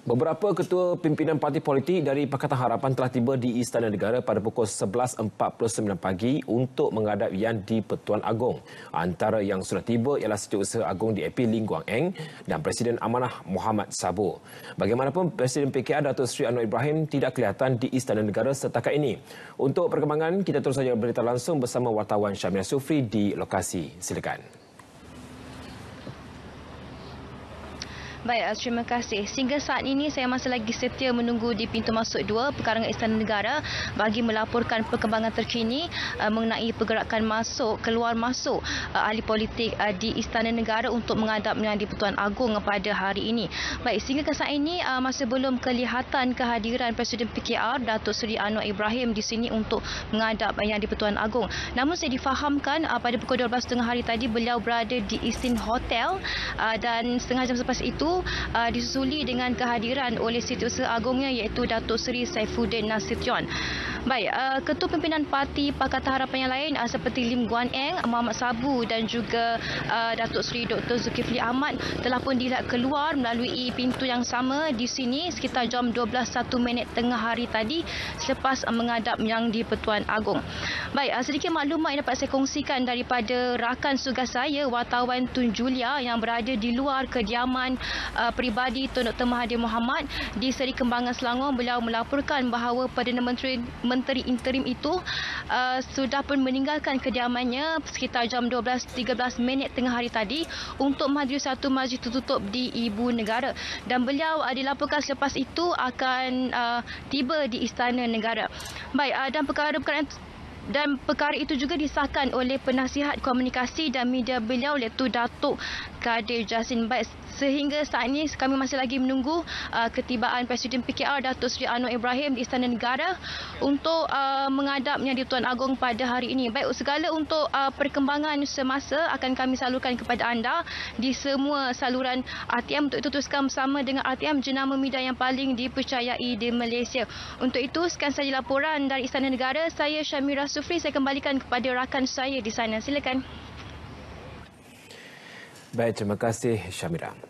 Beberapa ketua pimpinan parti politik dari Pakatan Harapan telah tiba di Istana Negara pada pukul 11.49 pagi untuk menghadap Yang di-Pertuan Agong. Antara yang sudah tiba ialah Setiausaha Agong DAP Ling Guang Eng dan Presiden Amanah Muhammad Sabo. Bagaimanapun Presiden PKR Datuk Seri Anwar Ibrahim tidak kelihatan di Istana Negara setakat ini. Untuk perkembangan, kita terus saja berita langsung bersama wartawan Syamil Sufri di lokasi. Silakan. Baik, eh, terima kasih. Sehingga saat ini saya masih lagi setia menunggu di pintu masuk dua Pekarangan Istana Negara bagi melaporkan perkembangan terkini uh, mengenai pergerakan masuk, keluar masuk uh, ahli politik di Istana Negara untuk menghadap Yang di-Pertuan Agong pada hari ini. Baik, sehingga ke saat ini masih belum kelihatan kehadiran Presiden PKR Datuk Seri Anwar Ibrahim di sini untuk menghadap Yang di-Pertuan Agong. Namun saya difahamkan pada pukul 12.30 hari tadi beliau berada di Istin Hotel dan setengah jam selepas itu uh, disusuli dengan kehadiran oleh Setiausaha Agungnya iaitu Datuk Seri Saifuddin Nasution. Baik, uh, ketua pimpinan parti Pakatan Harapan yang lain uh, seperti Lim Guan Eng, Muhammad Sabu dan juga uh, Datuk Seri Dr. Zulkifli Ahmad telah pun dilihat keluar melalui pintu yang sama di sini sekitar jam 12.01 minit tengah hari tadi selepas menghadap yang di Pertuan Agong. Baik, uh, sedikit maklumat yang dapat saya kongsikan daripada rakan tugas saya, wartawan Tun Julia yang berada di luar kediaman uh, peribadi Tun Dr. Mahathir Mohamad di Seri Kembangan Selangor. Beliau melaporkan bahawa Perdana Menteri Menteri Interim itu uh, sudah pun meninggalkan kediamannya sekitar jam 12.13 minit tengah hari tadi untuk menghadiri satu majlis tertutup di Ibu Negara dan beliau uh, dilaporkan selepas itu akan uh, tiba di Istana Negara. Baik, uh, dan perkara-perkara dan perkara itu juga disahkan oleh penasihat komunikasi dan media beliau iaitu Datuk Kadir Jasin Baik sehingga saat ini kami masih lagi menunggu uh, ketibaan Presiden PKR Datuk Seri Anwar Ibrahim di Istana Negara untuk uh, menghadapnya di Tuan Agong pada hari ini. Baik segala untuk uh, perkembangan semasa akan kami salurkan kepada anda di semua saluran RTM untuk itu teruskan bersama dengan RTM jenama media yang paling dipercayai di Malaysia. Untuk itu sekian saja laporan dari Istana Negara. Saya Syamira Sufri saya kembalikan kepada rakan saya di sana. Silakan. Baik, terima kasih Syamira.